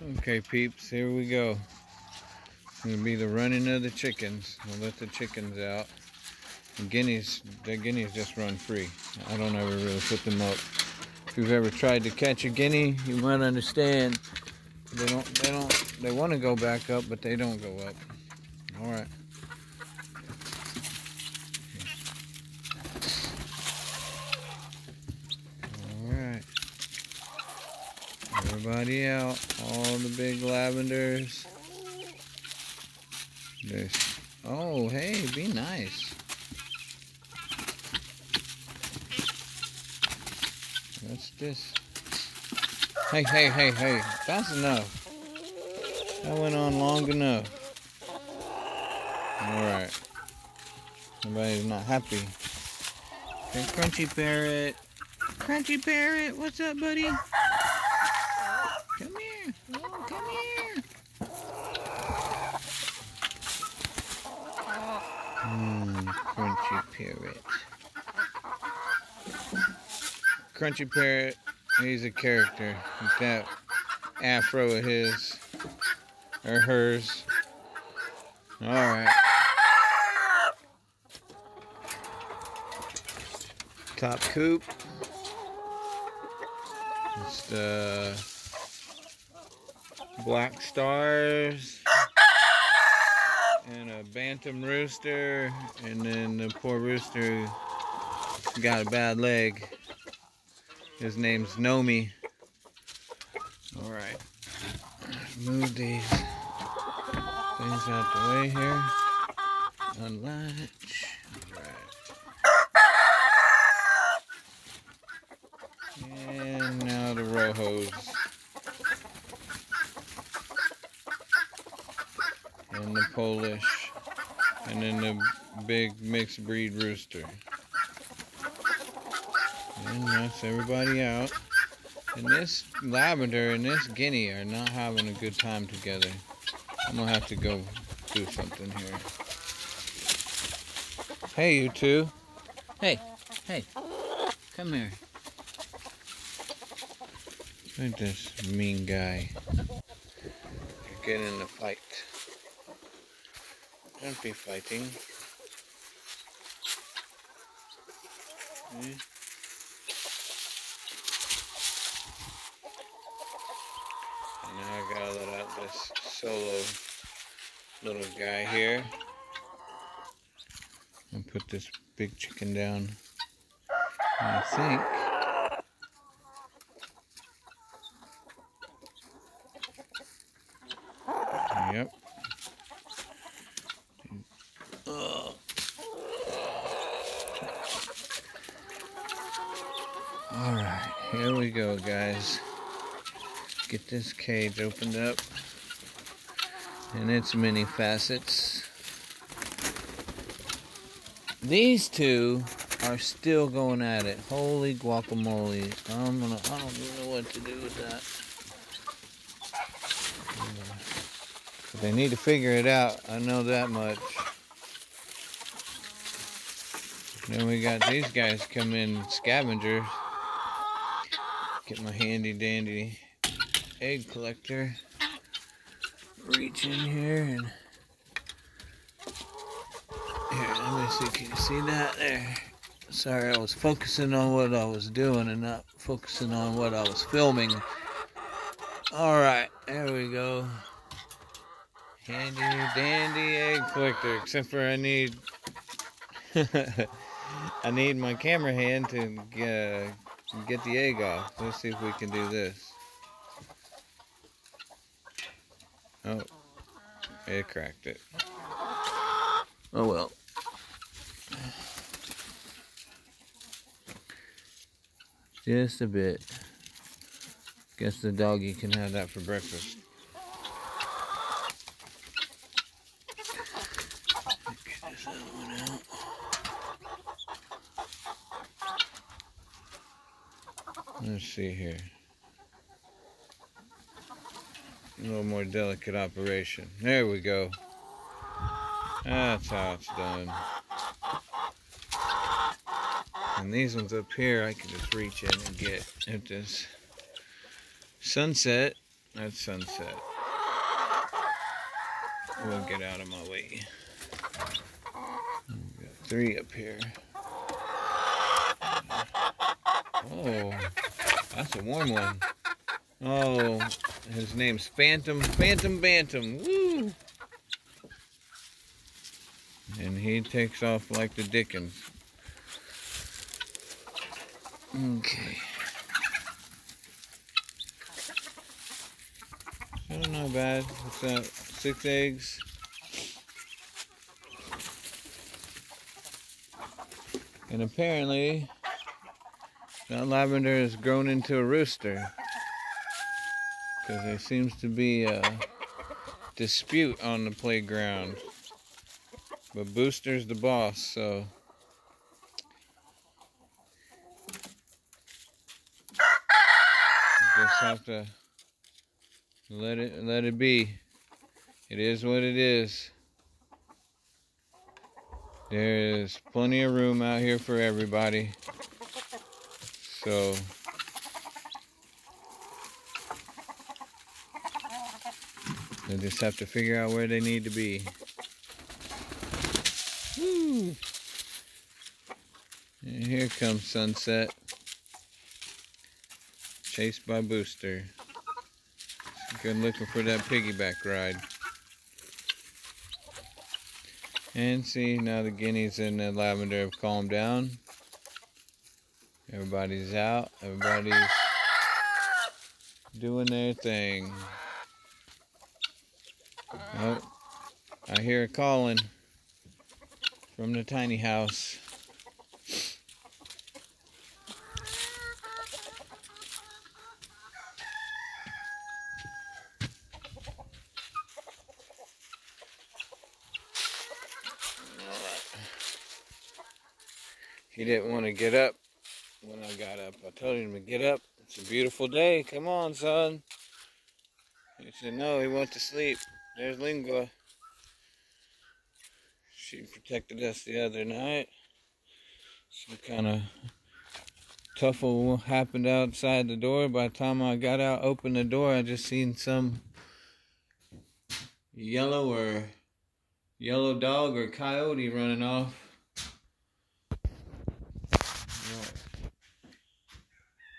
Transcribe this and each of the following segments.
Okay, peeps, here we go. It's gonna be the running of the chickens. We'll let the chickens out. The guineas, the guineas just run free. I don't ever really put them up. If you've ever tried to catch a guinea, you might understand. They don't, they don't, they want to go back up, but they don't go up. All right. All right. Everybody out. All the big lavenders. There's, oh, hey, be nice. What's this? Hey, hey, hey, hey, that's enough. That went on long enough. Alright. Somebody's not happy. Crunchy Parrot. Crunchy Parrot, what's up, buddy? Come here. Oh, come here. Hmm, Crunchy Parrot. Crunchy Parrot, he's a character. With that afro of his, or hers. Alright. Top coop. The black stars bantam rooster and then the poor rooster got a bad leg. His name's Nomi. All right move these things out the way here. Unlatch. All right and now the rojos and the Polish, and then the big mixed breed rooster. And that's everybody out. And this lavender and this guinea are not having a good time together. I'm gonna have to go do something here. Hey, you two. Hey, hey, come here. Look at this mean guy. You're getting in a fight. Don't be fighting. Hmm? And now I gotta let out this solo little guy here. And put this big chicken down. And I think Yep. Ugh. All right, here we go, guys. Get this cage opened up and its many facets. These two are still going at it. Holy guacamole! I'm gonna. I don't even know what to do with that. But they need to figure it out. I know that much. Then we got these guys come in scavengers. Get my handy dandy egg collector. Reach in here and here, let me see, can you see that there? Sorry, I was focusing on what I was doing and not focusing on what I was filming. Alright, there we go. Handy dandy egg collector, except for I need I need my camera hand to uh, get, the egg off. Let's see if we can do this. Oh, it cracked it. Oh well. Just a bit. Guess the doggy can have that for breakfast. Get this other one out. Let's see here. A little more delicate operation. There we go. That's how it's done. And these ones up here, I can just reach in and get. If this sunset, That's sunset. We'll get out of my way. Got three up here. Oh, that's a warm one. Oh, his name's Phantom, Phantom Bantam. Woo! And he takes off like the Dickens. Okay. I don't know bad. What's that? Uh, six eggs. And apparently, that lavender has grown into a rooster. Because there seems to be a dispute on the playground. But Booster's the boss, so... Just have to let it let it be. It is what it is. There is plenty of room out here for everybody. So they just have to figure out where they need to be. And here comes sunset. Chased by Booster. Good looking for that piggyback ride. And see, now the guineas and the lavender have calmed down. Everybody's out. Everybody's doing their thing. Oh, I hear a calling from the tiny house. He didn't want to get up I got up. I told him to get up. It's a beautiful day. Come on, son. He said no, he went to sleep. There's Lingua. She protected us the other night. Some kind of tuffle happened outside the door. By the time I got out, opened the door, I just seen some yellow or yellow dog or coyote running off.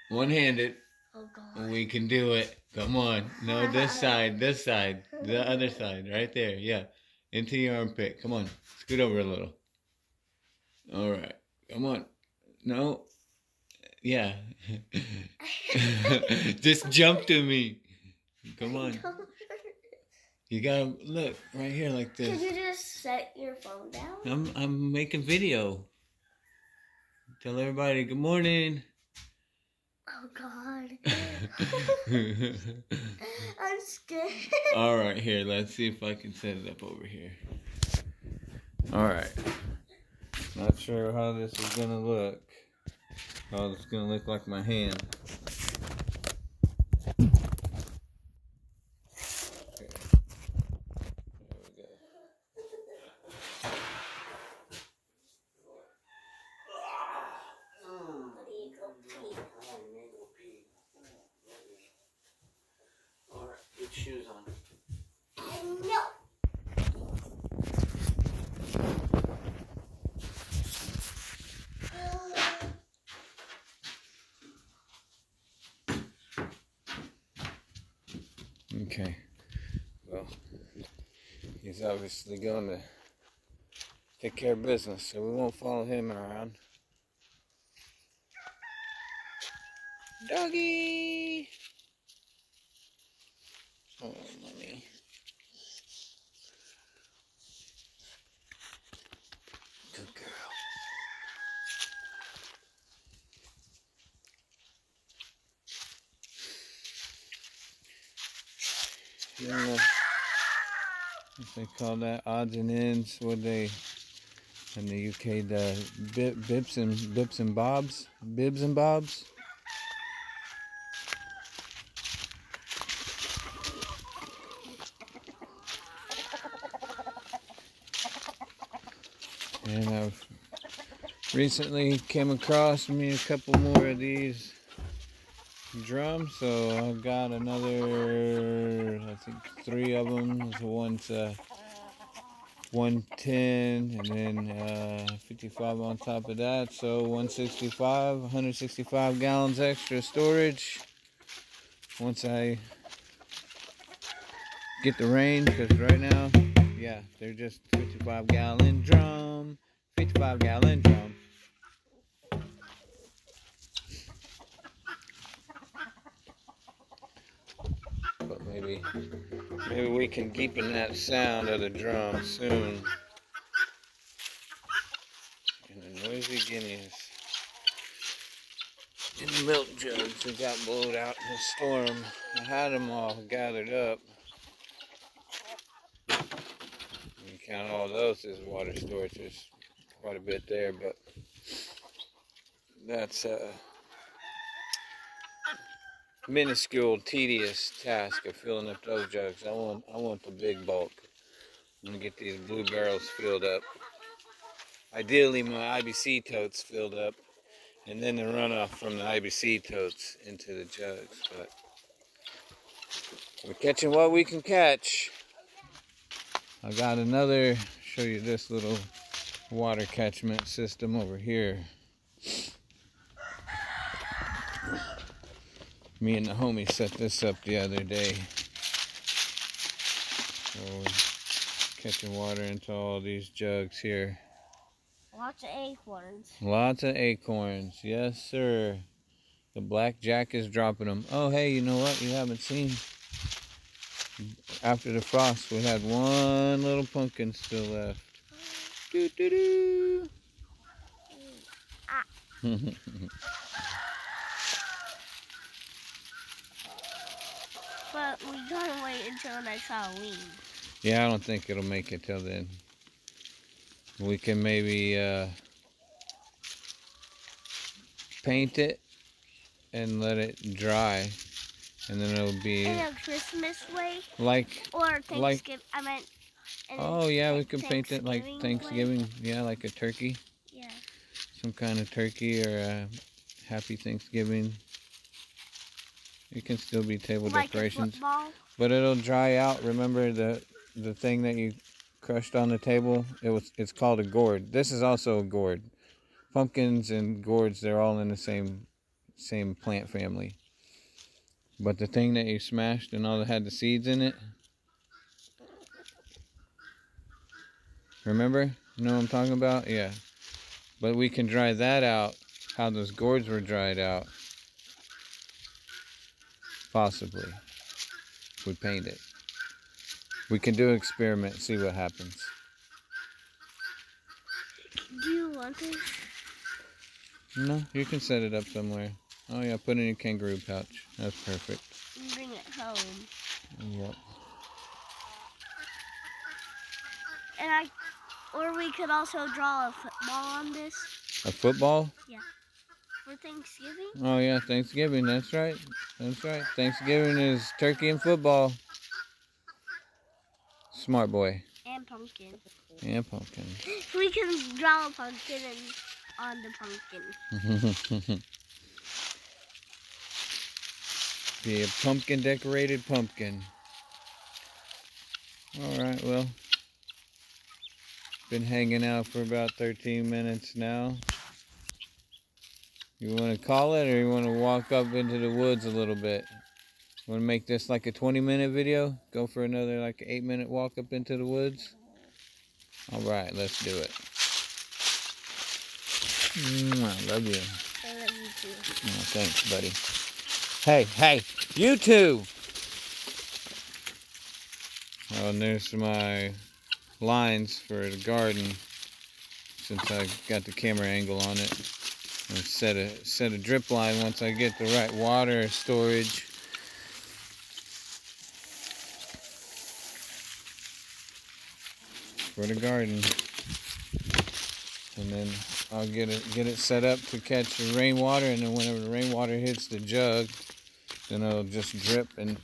One handed. Oh god. We can do it. Come on. No, this side, this side, the other side, right there. Yeah. Into your armpit. Come on. Scoot over a little. All right. Come on. No. Yeah. Just jump to me. Come on. You gotta look right here like Could this. you just set your phone down? I'm I'm making video. Tell everybody good morning. Oh god. I'm scared. All right, here. Let's see if I can set it up over here. All right. Not sure how this is gonna look. Oh, it's gonna look like my hand. Okay. There we go. All right, get shoes on. No. Okay. Well, he's obviously going to take care of business, so we won't follow him around. Doggy! Oh, mommy. Good girl. If they call that odds and ends. What they in the UK the bib, bibs and bibs and bobs, bibs and bobs. And I've recently came across me a couple more of these drum. So I've got another, I think three of them. So one's uh, 110 and then uh, 55 on top of that. So 165, 165 gallons extra storage. Once I get the rain, because right now, yeah, they're just 55 gallon drum, 55 gallon drum. But maybe, maybe we can deepen that sound of the drum soon. And the noisy guineas. And the milk jugs that got blowed out in the storm. I had them all gathered up. You count all those as water storage. There's quite a bit there, but that's uh minuscule, tedious task of filling up those jugs. I want, I want the big bulk. I'm gonna get these blue barrels filled up. Ideally, my IBC totes filled up, and then the runoff from the IBC totes into the jugs. But we're catching what we can catch. I got another. Show you this little water catchment system over here. Me and the homie set this up the other day. So catching water into all these jugs here. Lots of acorns. Lots of acorns. Yes, sir. The black jack is dropping them. Oh, hey, you know what? You haven't seen. After the frost, we had one little pumpkin still left. Doo doo doo. Ah. But we gotta wait until next Halloween. Yeah, I don't think it'll make it till then. We can maybe uh, paint it and let it dry, and then it'll be In a Christmas way, like. or Thanksgiving. I meant. Oh yeah, we can paint it like Thanksgiving way. Yeah, like a turkey, Yeah. some kind of turkey or a Happy Thanksgiving. It can still be table Like decorations. but it'll dry out. Remember the the thing that you crushed on the table? It was it's called a gourd. This is also a gourd. Pumpkins and gourds they're all in the same same plant family. But the thing that you smashed and all that had the seeds in it. Remember? You know what I'm talking about? Yeah. But we can dry that out. How those gourds were dried out. Possibly if we paint it. We can do an experiment, see what happens. Do you want this? No, you can set it up somewhere. Oh yeah, put it in your kangaroo pouch. That's perfect. and Bring it home. Yep. And I, or we could also draw a football on this A football? For Thanksgiving. Oh yeah, Thanksgiving. That's right. That's right. Thanksgiving is turkey and football. Smart boy. And pumpkin. And pumpkin. We can draw a pumpkin and on the pumpkin. Be a pumpkin decorated pumpkin. Alright, well. Been hanging out for about 13 minutes now. You want to call it or you want to walk up into the woods a little bit? Want to make this like a 20 minute video? Go for another like 8 minute walk up into the woods? Alright, let's do it. Mwah, love you. I love you too. Oh, thanks, buddy. Hey, hey, you two! Oh, and there's my lines for the garden since I got the camera angle on it. Set a set a drip line once I get the right water storage. For the garden. And then I'll get it get it set up to catch the rainwater and then whenever the rainwater hits the jug, then it'll just drip and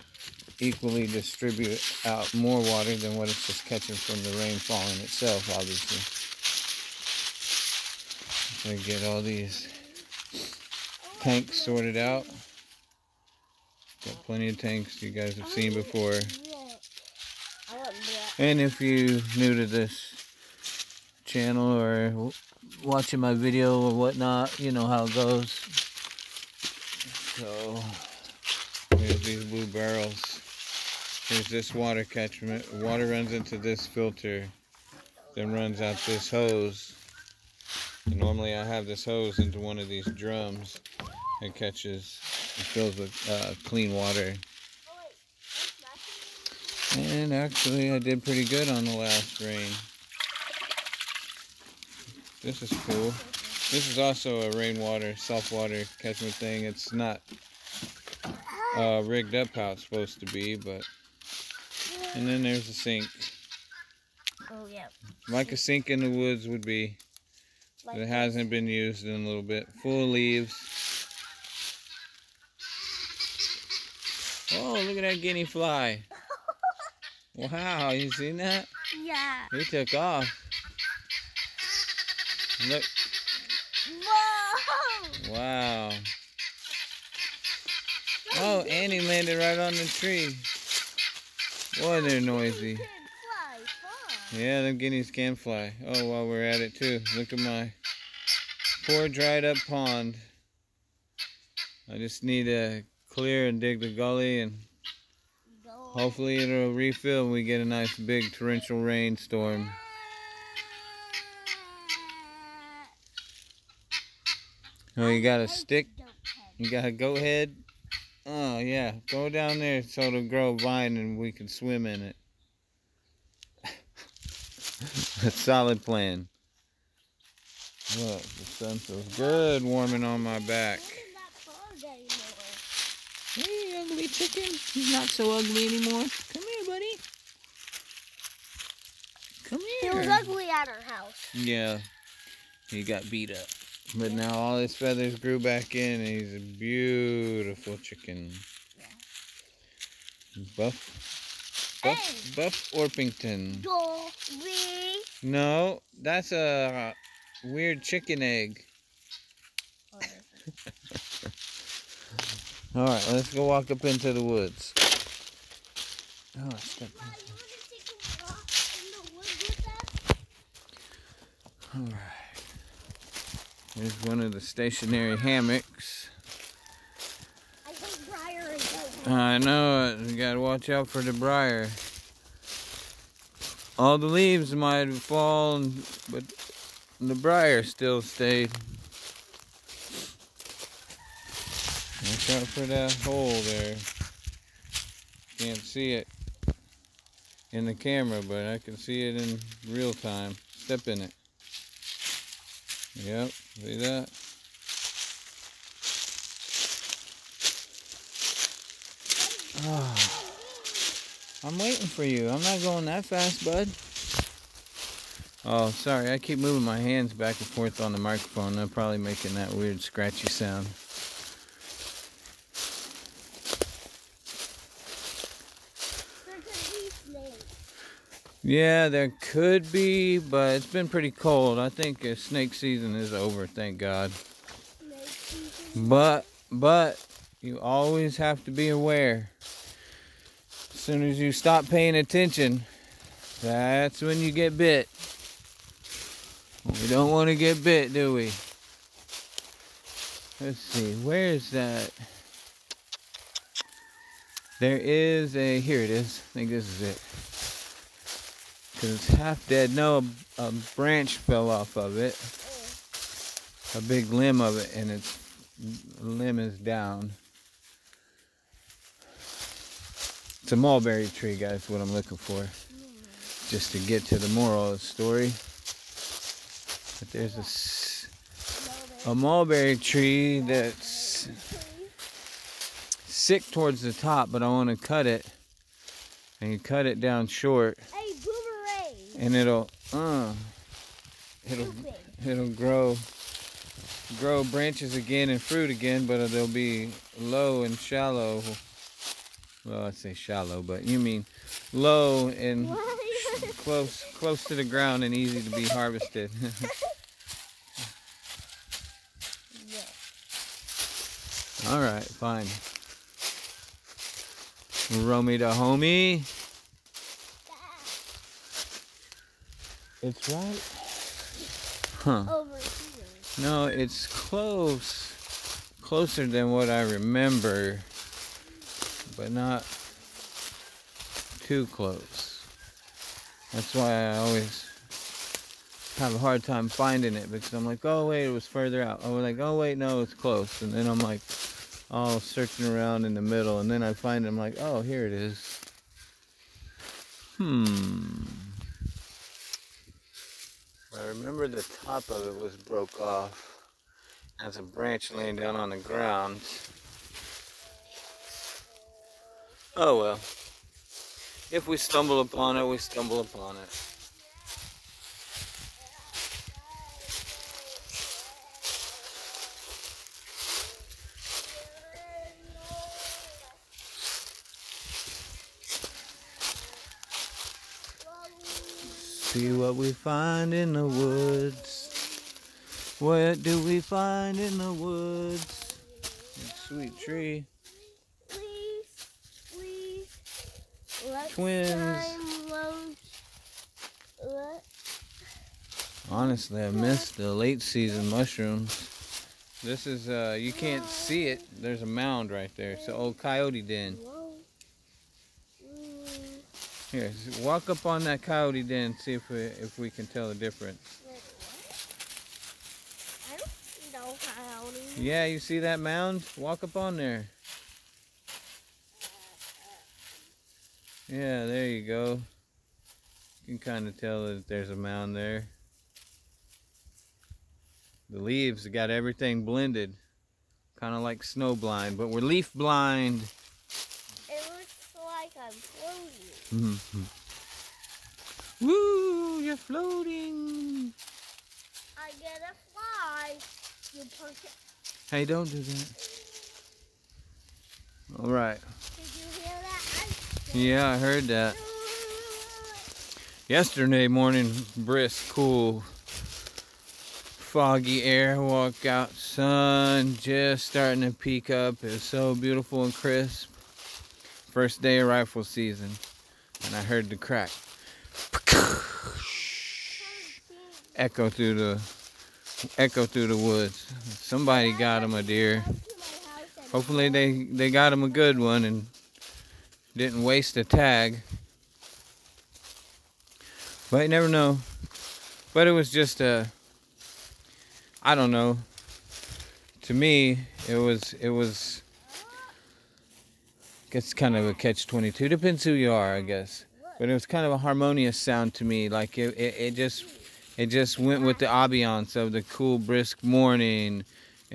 equally distribute out more water than what it's just catching from the rain falling itself, obviously. I get all these tanks sorted out. Got plenty of tanks you guys have seen before. And if you're new to this channel or watching my video or whatnot, you know how it goes. So here's these blue barrels. Here's this water catchment. Water runs into this filter, then runs out this hose. And normally I have this hose into one of these drums and catches and fills with uh, clean water. Wait. That's not And actually, I did pretty good on the last rain. This is cool. This is also a rainwater, saltwater catchment thing. It's not uh, rigged up how it's supposed to be, but. And then there's a sink. Oh, yeah. Like a sink in the woods would be. Like it hasn't been used in a little bit. Full of leaves. Oh, look at that guinea fly. Wow, you seen that? Yeah. He took off. Look. Whoa! Wow. Oh, and he landed right on the tree. Boy, they're noisy. Yeah, them guineas can fly. Oh, while we're at it too, look at my poor dried up pond. I just need to clear and dig the gully and hopefully it'll refill and we get a nice big torrential rainstorm. Oh, you got a stick? You got a goat head? Oh, yeah. Go down there so it'll grow vine and we can swim in it. a solid plan. Look, the sun feels good warming on my back. Hey, ugly chicken. He's not so ugly anymore. Come here, buddy. Come here. He was ugly at our house. Yeah, he got beat up. But now all his feathers grew back in and he's a beautiful chicken. Yeah. Buff, Buff, Buff Orpington. No, that's a weird chicken egg. All right, let's go walk up into the woods. Oh, I stepped on All right. Here's one of the stationary hammocks. I know it. You gotta watch out for the briar. All the leaves might have fallen, but the briar still stayed. Watch out for that hole there. Can't see it in the camera, but I can see it in real time. Step in it. Yep, see that? Ah. I'm waiting for you. I'm not going that fast, bud. Oh, sorry. I keep moving my hands back and forth on the microphone. They're probably making that weird scratchy sound. Yeah, there could be, but it's been pretty cold. I think snake season is over, thank God. But, but, you always have to be aware. As soon as you stop paying attention, that's when you get bit. We don't want to get bit, do we? Let's see, where is that? There is a, here it is. I think this is it. Because it's half dead. No, a, a branch fell off of it. A big limb of it, and its limb is down. It's a mulberry tree, guys, what I'm looking for. Just to get to the moral of the story. But there's a mulberry tree that's sick towards the top, but I want to cut it. And you cut it down short, and it'll, uh, it'll, it'll grow, grow branches again and fruit again, but they'll be low and shallow. Well, I'd say shallow, but you mean low and close, close to the ground and easy to be harvested. All right, fine. Romy the homie. It's right. Huh. Over here. No, it's close. Closer than what I remember. But not too close. That's why I always have a hard time finding it because I'm like, oh wait, it was further out. Oh, like, oh wait, no, it's close. And then I'm like, all searching around in the middle, and then I find it, I'm like, oh, here it is. Hmm. I remember the top of it was broke off. As a branch laying down on the ground. Oh well. If we stumble upon it, we stumble upon it. See what we find in the woods. What do we find in the woods? Sweet tree. Twins. climb those- Let, Honestly, I missed the late season mushrooms. This is, uh, you can't see it. There's a mound right there. It's an old coyote den. Here, walk up on that coyote den, see if we, if we can tell the difference. wait, what? I don't see no coyote. Yeah, you see that mound? Walk up on there. Yeah, there you go. You can kind of tell that there's a mound there. The leaves got everything blended. Kind of like snow blind, but we're leaf blind. It looks like I'm floating. Mm-hmm. Woo, you're floating. I get a fly. You push it. Hey, don't do that. All right. Did you hear that? Yeah, I heard that. Yesterday morning, brisk, cool, foggy air. Walk out, sun just starting to peek up. It was so beautiful and crisp. First day of rifle season, and I heard the crack echo through the echo through the woods. Somebody got him a deer. Hopefully they they got him a good one and didn't waste a tag. But you never know. But it was just a I don't know. To me, it was it was it's kind of a catch 22 depends who you are, I guess. But it was kind of a harmonious sound to me like it it, it just it just went with the ambiance of the cool brisk morning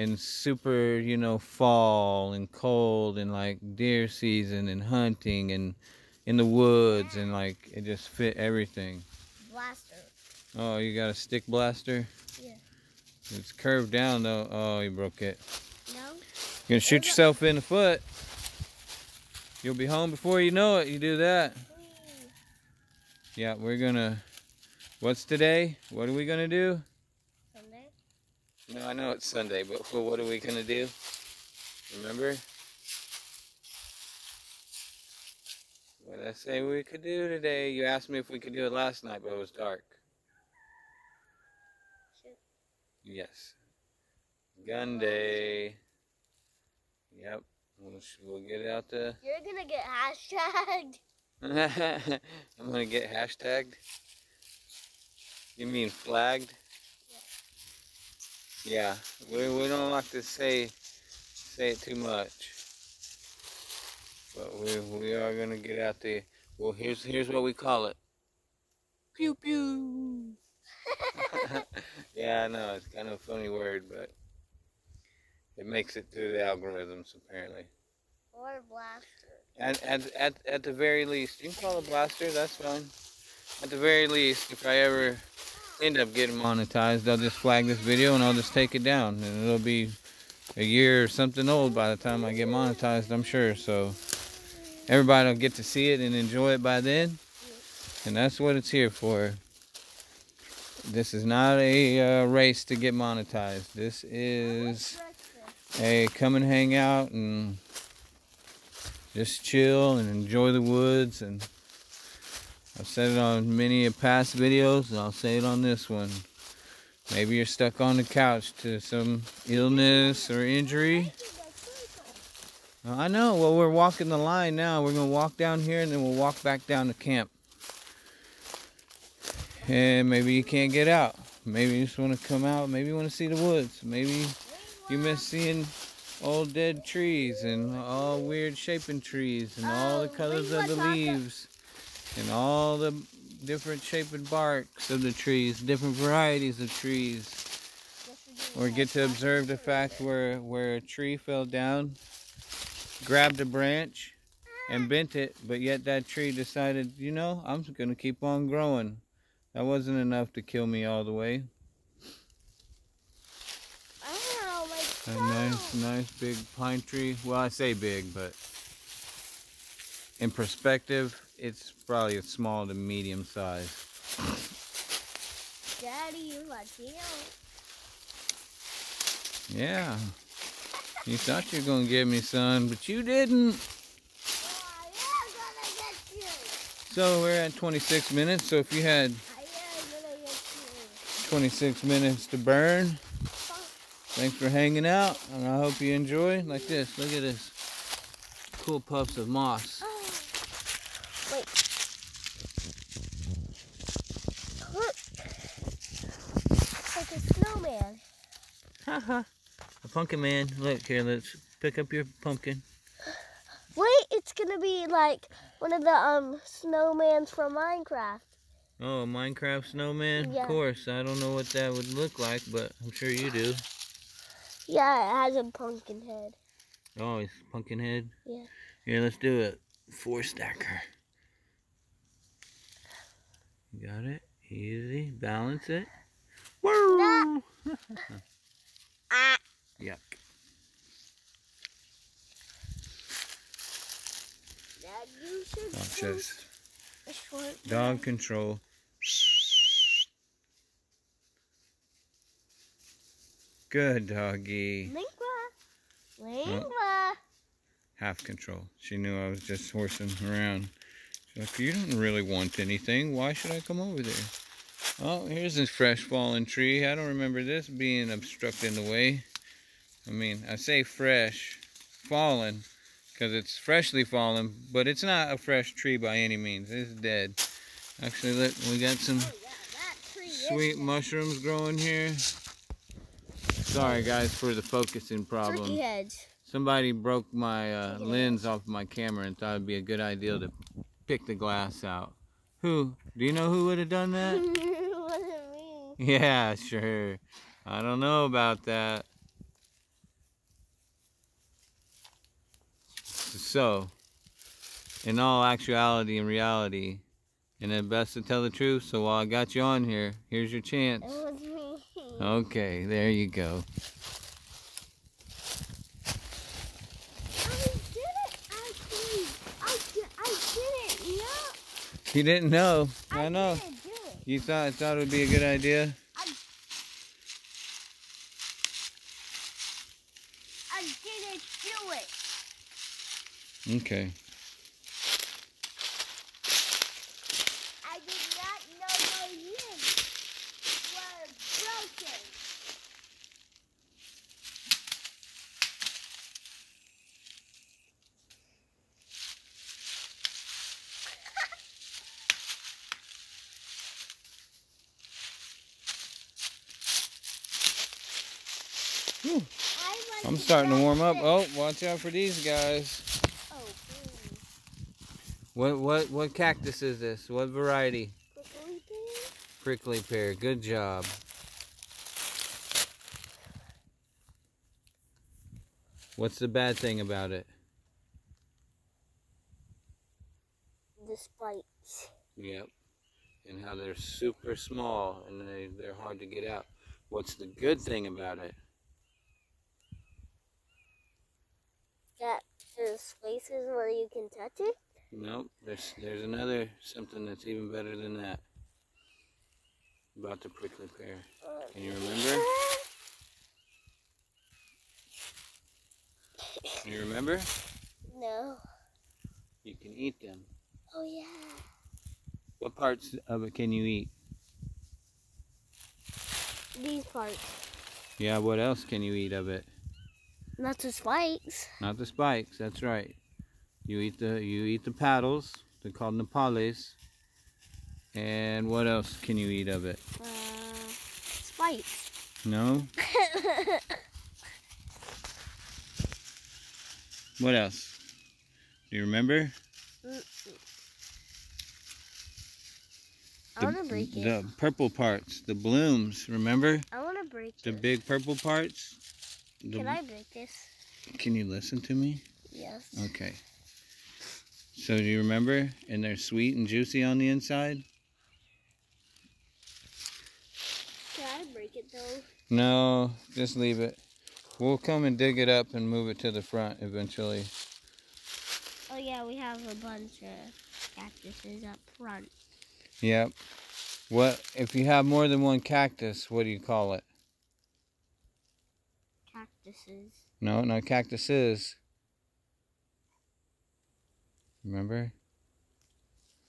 and super, you know, fall and cold and like deer season and hunting and in the woods and like it just fit everything. Blaster. Oh, you got a stick blaster? Yeah. It's curved down though. Oh, you broke it. No? You're gonna shoot yourself in the foot. You'll be home before you know it. You do that. Mm. Yeah, we're gonna. What's today? What are we gonna do? No, I know it's Sunday, but for what are we gonna do? Remember? What did I say we could do today? You asked me if we could do it last night, but it was dark. Shoot. Yes. Gun day. Yep. We'll, we'll get out the. You're gonna get hashtagged. I'm gonna get hashtagged. You mean flagged? Yeah. We we don't like to say say it too much. But we we are gonna get out there. Well here's here's what we call it. Pew pew. yeah, I know it's kind of a funny word, but it makes it through the algorithms apparently. Or blaster. At, at, at, at the very least, you can call it blaster, that's fine. At the very least, if I ever end up getting monetized, they'll just flag this video and I'll just take it down. And it'll be a year or something old by the time I get monetized, I'm sure. So everybody will get to see it and enjoy it by then. And that's what it's here for. This is not a uh, race to get monetized. This is a come and hang out and just chill and enjoy the woods. And I've said it on many past videos, and I'll say it on this one. Maybe you're stuck on the couch to some illness or injury. I know. Well, we're walking the line now. We're going to walk down here and then we'll walk back down to camp. And maybe you can't get out. Maybe you just want to come out. Maybe you want to see the woods. Maybe you miss seeing old dead trees and all weird shaping trees and all the colors of the leaves and all the different shaped barks of the trees, different varieties of trees. Or get to observe the fact where, where a tree fell down, grabbed a branch, and bent it, but yet that tree decided, you know, I'm going to keep on growing. That wasn't enough to kill me all the way. A nice, nice big pine tree. Well, I say big, but in perspective, it's probably a small to medium size. Daddy, you like you. Yeah. You thought you were going to give me son, but you didn't. So we're at 26 minutes, so if you had 26 minutes to burn, thanks for hanging out, and I hope you enjoy. Like this, look at this. Cool puffs of moss. Wait. Like a snowman. Haha. a pumpkin man. Look here, let's pick up your pumpkin. Wait, it's gonna be like one of the um snowmans from Minecraft. Oh, Minecraft snowman? Yeah. Of course. I don't know what that would look like, but I'm sure you do. Yeah, it has a pumpkin head. Oh, it's pumpkin head? Yeah. Here, let's do it. Four stacker. Got it? Easy. Balance it. Woo! should Dog shoot chest. a short Dog control. Good doggy. Lingua. Lingua. Half control. She knew I was just horsing around. She's like, you don't really want anything. Why should I come over there? Oh, here's this fresh fallen tree. I don't remember this being obstructing the way. I mean, I say fresh, fallen, because it's freshly fallen, but it's not a fresh tree by any means. It's dead. Actually, look, we got some Oh, yeah, that tree is sweet mushrooms growing here. Sorry, guys, for the focusing problem. Somebody broke my uh, lens off my camera and thought it'd be a good idea to pick the glass out. Who? Do you know who would have done that? it Wasn't me. yeah, sure. I don't know about that. So, in all actuality and reality, and it best to tell the truth, so while I got you on here, here's your chance. It was me. Okay, there you go. I didn't actually. I, di- I didn't know. You didn't know. I know. do it. You thought thought it would be a good idea. I didn't do it. Okay. I did not know my limbs were broken. Whew. I'm starting to warm up. Oh, watch out for these guys. What what what cactus is this? What variety? Quickly, please. Prickly pear. Good job. What's the bad thing about it? The spikes. Yep. And how they're super small and they, they're hard to get out. What's the good thing about it? That there's spaces where you can touch it. Nope. There's there's another something that's even better than that. About the prickly pear. Can you remember? Can you remember? No. You can eat them. Oh yeah. What parts of it can you eat? These parts. Yeah, what else can you eat of it? Not the spikes. Not the spikes, that's right. You eat the you eat the paddles. They're called nopales. And what else can you eat of it? Uh, spikes. No? What else? Do you remember? I want to break it. The purple parts, the blooms, remember? I want to break The it. big purple parts? The- Can I break this? Can you listen to me? Yes. Okay. So do you remember? And they're sweet and juicy on the inside? Can I break it though? No, just leave it. We'll come and dig it up and move it to the front eventually. Oh yeah, we have a bunch of cactuses up front. Yep. What if you have more than one cactus, what do you call it? Cactuses. No, not cactuses. Remember?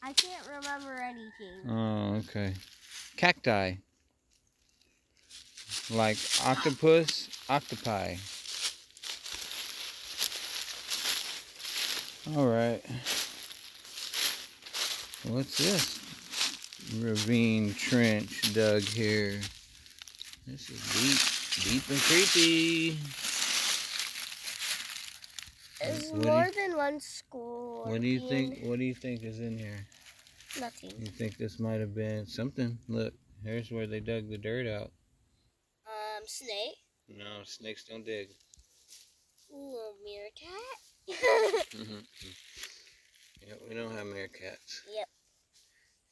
I can't remember anything. Oh, okay. Cacti. Like octopus, octopi. All right. What's this? Ravine trench dug here. This is deep, deep and creepy. There's more you- than one school. What do you think? What do you think is in here? Nothing. You think this might have been something? Look, here's where they dug the dirt out. Um, snake. No, snakes don't dig. Ooh, a meerkat. Mm-hmm. Yeah, we don't have meerkats. Yep.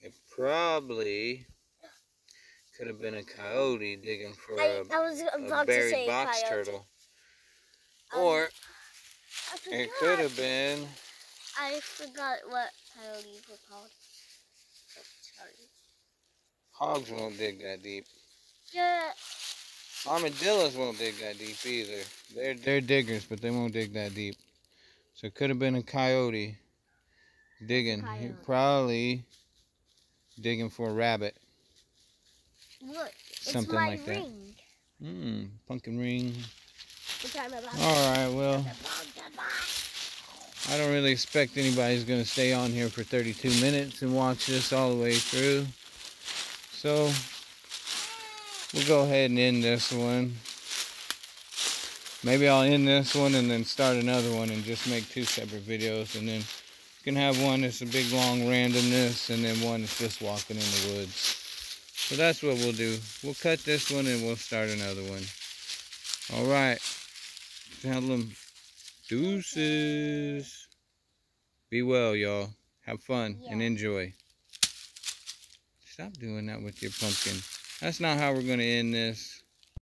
It probably could have been a coyote digging for I, a, I was a about to buried say box coyote. turtle. Um, Or it could have been. I forgot what coyotes were called. Oh, sorry. Hogs won't dig that deep. Yeah. Armadillos won't dig that deep either. They're they're diggers, but they won't dig that deep. So it could have been a coyote digging. Coyote? probably digging for a rabbit. Look, it's Something my like that. ring. Hmm, pumpkin ring. All right, well. I don't really expect anybody's going to stay on here for 32 minutes and watch this all the way through. So, we'll go ahead and end this one. Maybe I'll end this one and then start another one and just make two separate videos. And then you can have one that's a big long randomness and then one that's just walking in the woods. So that's what we'll do. We'll cut this one and we'll start another one. All right. Tell them deuces. Be well, y'all. Have fun and enjoy. Stop doing that with your pumpkin. That's not how we're going to end this.